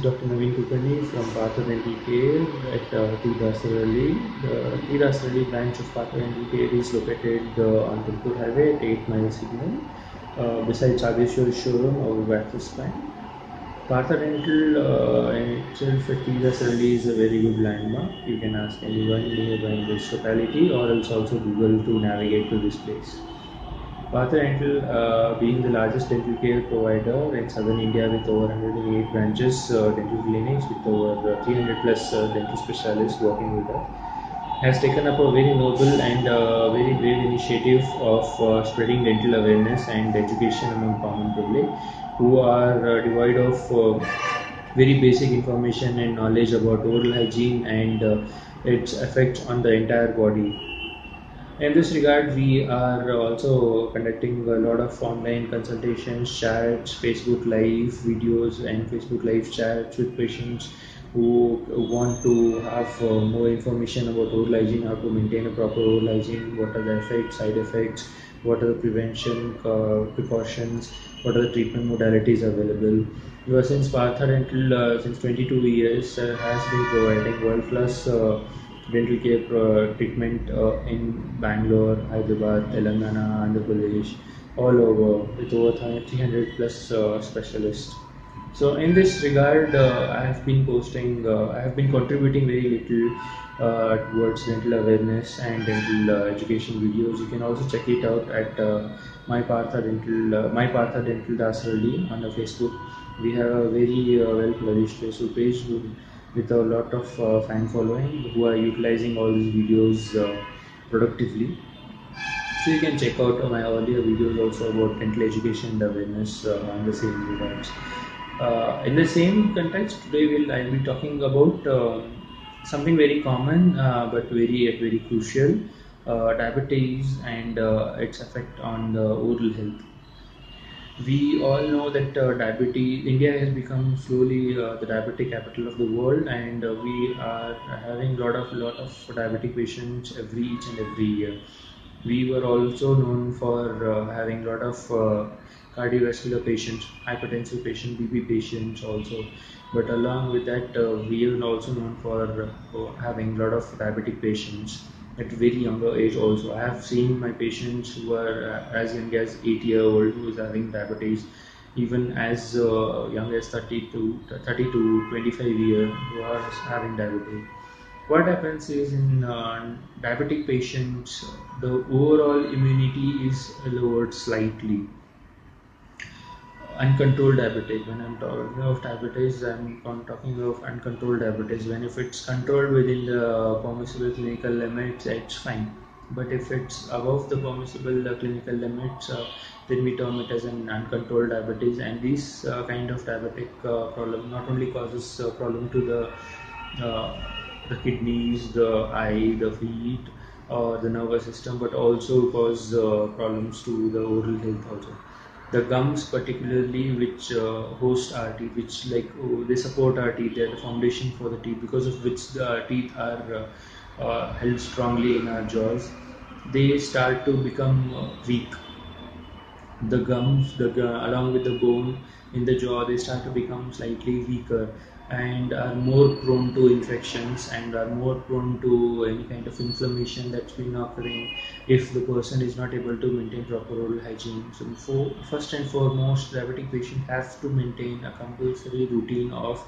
Dr. Naveen Kulkarni from Partha Dental Care at uh, T. Dasarahalli. The T. Dasarahalli branch of Dental Care is located uh, on Tumkur Highway at 8 mile signal uh, beside Sageshwar showroom of Access Bank. Partha Dental uh, itself at T. Dasarali is a very good landmark. You can ask anyone nearby in this locality or else also Google to navigate to this place. Partha Dental, uh, being the largest dental care provider in southern India with over 108 branches, uh, dental clinics with over uh, 300 plus uh, dental specialists working with us, has taken up a very noble and uh, very brave initiative of spreading dental awareness and education among common public who are devoid of very basic information and knowledge about oral hygiene and its effects on the entire body in this regard, we are also conducting a lot of online consultations, chats, Facebook Live videos, and Facebook Live chats with patients who want to have uh, more information about oral hygiene, how to maintain a proper oral hygiene, what are the effects, side effects, what are the prevention uh, precautions, what are the treatment modalities available. Ever since Partha Dental, uh, since 22 years, uh, has been providing world-class uh, dental care uh, treatment uh, in Bangalore, Hyderabad, Telangana, Andhra Pradesh, all over with over 300 plus uh, specialists. So in this regard, uh, I have been posting, uh, I have been contributing very little uh, towards dental awareness and dental education videos. You can also check it out at my Partha Dental, uh, my Partha Dental Dasarahalli on the Facebook. We have a very well flourished Facebook page with, a lot of uh, fan following who are utilizing all these videos uh, productively. So you can check out my earlier videos also about dental education and awareness uh, on the same regards. Uh, in the same context, today we'll I'll be talking about uh, something very common uh, but very very crucial: diabetes and its effect on the oral health. We all know that uh, diabetes, India has become slowly uh, the diabetic capital of the world, and uh, we are having lot of lot of diabetic patients every each and every year. We were also known for uh, having a lot of uh, cardiovascular patients, hypertensive patients, BP patients also. But along with that, uh, we are also known for having a lot of diabetic patients at very younger age also. I have seen my patients who are uh, as young as 8 year old who is having diabetes even as uh, young as 30 to 30 to 25 year who are having diabetes. What happens is in uh, diabetic patients the overall immunity is lowered slightly uncontrolled diabetes. When i'm talking of diabetes i'm talking of uncontrolled diabetes. When if it's controlled within the permissible clinical limits it's fine. But if it's above the permissible clinical limits uh, then we term it as an uncontrolled diabetes and this uh, kind of diabetic uh, problem not only causes uh, problem to the uh, the kidneys the eye the feet or the nervous system but also cause problems to the oral health also the gums particularly which uh, host our teeth which like oh, they support our teeth. They're the foundation for the teeth because of which the teeth are uh, uh, held strongly in our jaws. They start to become uh, weak. The gums the along with the bone in the jaw they start to become slightly weaker and are more prone to infections and are more prone to any kind of inflammation that's been occurring if the person is not able to maintain proper oral hygiene so for, first and foremost diabetic patient have to maintain a compulsory routine of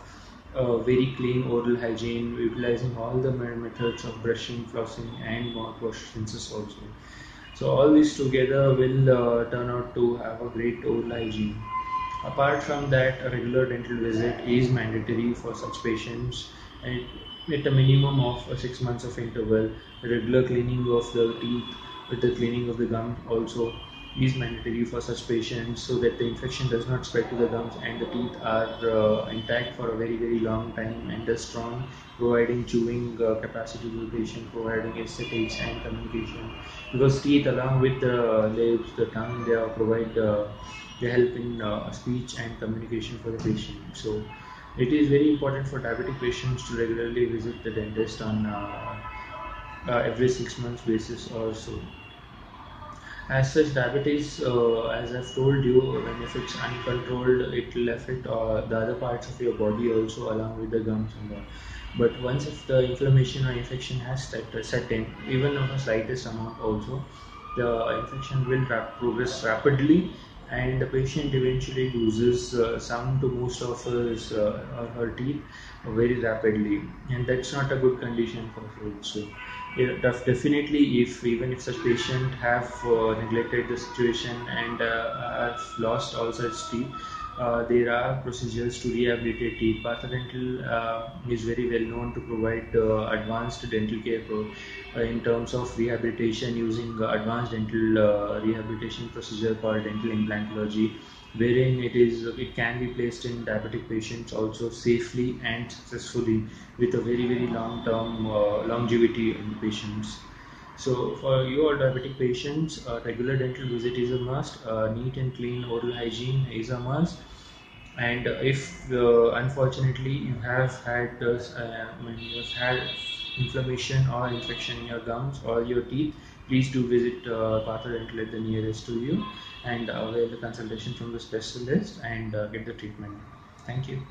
uh, very clean oral hygiene utilizing all the me- methods of brushing flossing and mouthwash rinses also so all these together will uh, turn out to have a great oral hygiene. Apart from that, a regular dental visit is mandatory for such patients and at a minimum of uh, six months of interval. Regular cleaning of the teeth with the cleaning of the gums also is mandatory for such patients so that the infection does not spread to the gums and the teeth are uh, intact for a very very long time and are strong providing chewing uh, capacity to the patient providing aesthetics and communication because teeth along with the lips the tongue they are provide uh, they help in uh, speech and communication for the patient. So it is very important for diabetic patients to regularly visit the dentist on uh, uh, every six months basis or so as such diabetes uh, as i've told you when if it's uncontrolled it will affect uh, the other parts of your body also along with the gums and all. But once if the inflammation or infection has set in even of a slightest amount also the infection will rap progress rapidly and the patient eventually loses uh, some to most of his uh, or her teeth very rapidly. And that's not a good condition for food so yeah, definitely if even if such patient have uh, neglected the situation and uh, have lost all such teeth uh, there are procedures to rehabilitate teeth. Partha Dental uh, is very well known to provide uh, advanced dental care uh, in terms of rehabilitation using advanced dental uh, rehabilitation procedure called dental implantology, wherein it is it can be placed in diabetic patients also safely and successfully with a very very long term longevity in patients. So for your diabetic patients, uh, regular dental visit is a must. Uh, neat and clean oral hygiene is a must. And if uh, unfortunately you have had uh, you have had inflammation or infection in your gums or your teeth, please do visit uh, Partha Dental at the nearest to you and avail the consultation from the specialist and uh, get the treatment. Thank you.